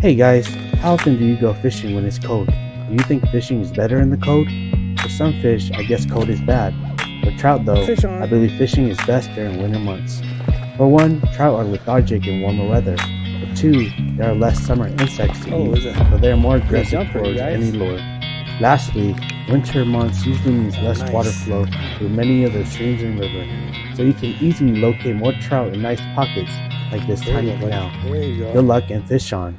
Hey guys, how often do you go fishing when it's cold? Do you think fishing is better in the cold? For some fish, I guess cold is bad. For trout though, I believe fishing is best during winter months. For one, trout are lethargic in warmer weather. For two, there are less summer insects to Oh, eat, so they are more aggressive towards any lure. Lastly, winter months usually means less Nice. water flow through many of the streams and rivers, so you can easily locate more trout in nice pockets like this There tiny one now. go. Good luck and fish on.